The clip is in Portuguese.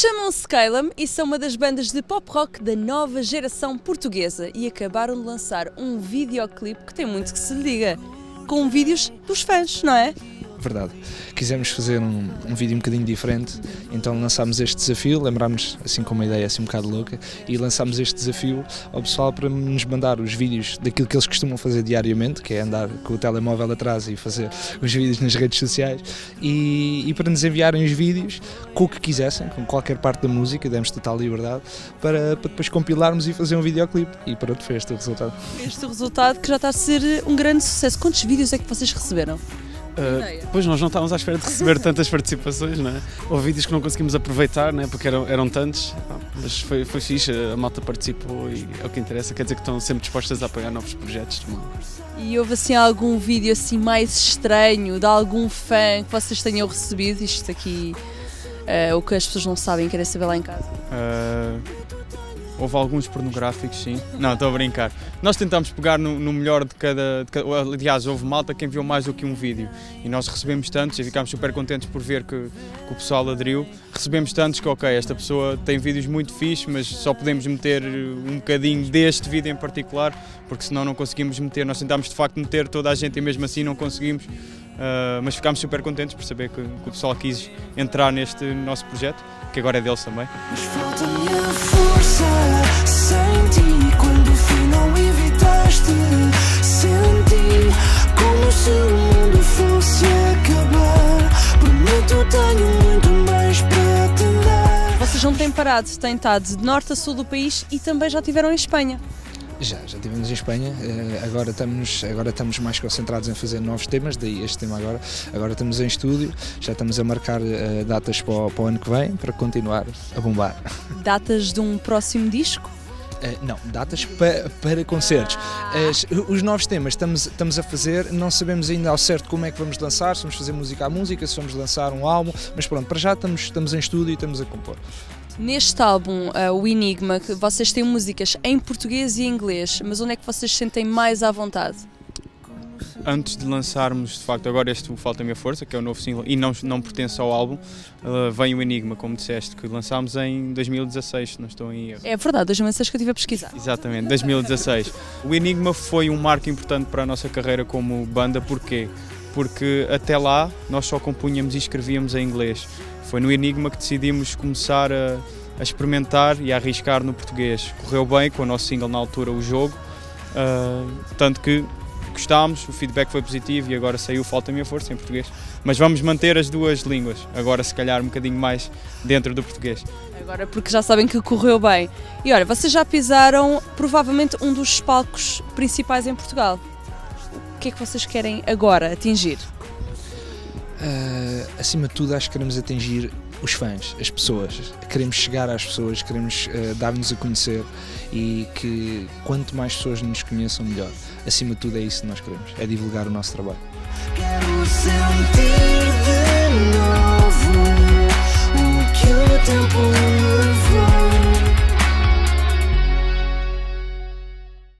Chamam-se Calum e são uma das bandas de pop rock da nova geração portuguesa e acabaram de lançar um videoclipe que tem muito que se lhe diga, com vídeos dos fãs, não é? Verdade. Quisemos fazer um, um vídeo um bocadinho diferente, então lançámos este desafio, lembrámos assim com uma ideia assim um bocado louca, e lançámos este desafio ao pessoal para nos mandar os vídeos daquilo que eles costumam fazer diariamente, que é andar com o telemóvel atrás e fazer os vídeos nas redes sociais, e, e para nos enviarem os vídeos com o que quisessem, com qualquer parte da música, demos total liberdade, para, para depois compilarmos e fazer um videoclipe. E pronto, foi este o resultado. Este resultado que já está a ser um grande sucesso. Quantos vídeos é que vocês receberam? Uh, pois nós não estávamos à espera de receber tantas participações, não é? Houve vídeos que não conseguimos aproveitar, não é? porque eram, eram tantos, mas foi, foi fixe, a malta participou e é o que interessa, quer dizer que estão sempre dispostas a apoiar novos projetos. Também. E houve assim algum vídeo assim mais estranho de algum fã que vocês tenham recebido? Isto aqui, uh, o que as pessoas não sabem, querem saber lá em casa. Uh, Houve alguns pornográficos, sim. Não, estou a brincar. Nós tentámos pegar no, no melhor de cada, de cada, Aliás, houve malta que enviou mais do que um vídeo. E nós recebemos tantos e ficámos super contentes por ver que, que o pessoal aderiu. Recebemos tantos que, ok, esta pessoa tem vídeos muito fixos, mas só podemos meter um bocadinho deste vídeo em particular, porque senão não conseguimos meter. Nós tentámos de facto meter toda a gente e mesmo assim não conseguimos. Uh, mas ficámos super contentes por saber que, que, o pessoal quis entrar neste nosso projeto, que agora é deles também. Mas falta-me a força sem ti, quando final evitaste, senti como se o mundo fosse acabar. Prometo, tenho muito mais para te dar. Vocês não têm parado, têm estado de norte a sul do país e também já estiveram em Espanha. Já, já estivemos em Espanha, eh, agora estamos, agora estamos mais concentrados em fazer novos temas, daí este tema agora. Agora estamos em estúdio, já estamos a marcar eh, datas para o, para o ano que vem para continuar a bombar. Datas de um próximo disco? Uh, não, datas para, para concertos. As, os novos temas estamos, estamos a fazer, não sabemos ainda ao certo como é que vamos lançar, se vamos fazer música a música, se vamos lançar um álbum, mas pronto, para já estamos, estamos em estúdio e estamos a compor. Neste álbum, uh, o Enigma, vocês têm músicas em português e inglês, mas onde é que vocês se sentem mais à vontade? Antes de lançarmos, de facto, agora este Falta Minha Força, que é o novo single e não, não pertence ao álbum, uh, vem o Enigma, como disseste, que lançámos em 2016, não estou em erro. É verdade, 2016 que eu estive a pesquisar. Exatamente, 2016. o Enigma foi um marco importante para a nossa carreira como banda, porquê? Porque até lá nós só compunhamos e escrevíamos em inglês foi no Enigma que decidimos começar a, a experimentar e a arriscar no português. Correu bem com o nosso single na altura, o jogo, uh, tanto que gostámos, o feedback foi positivo e agora saiu Falta Minha Força em português. Mas vamos manter as duas línguas, agora se calhar um bocadinho mais dentro do português. Agora porque já sabem que correu bem. E olha, vocês já pisaram provavelmente um dos palcos principais em Portugal o que é que vocês querem agora atingir? Uh, acima de tudo, acho que queremos atingir os fãs, as pessoas. Queremos chegar às pessoas, queremos uh, dar-nos a conhecer e que quanto mais pessoas nos conheçam, melhor. Acima de tudo, é isso que nós queremos: é divulgar o nosso trabalho. Quero sentir de novo o que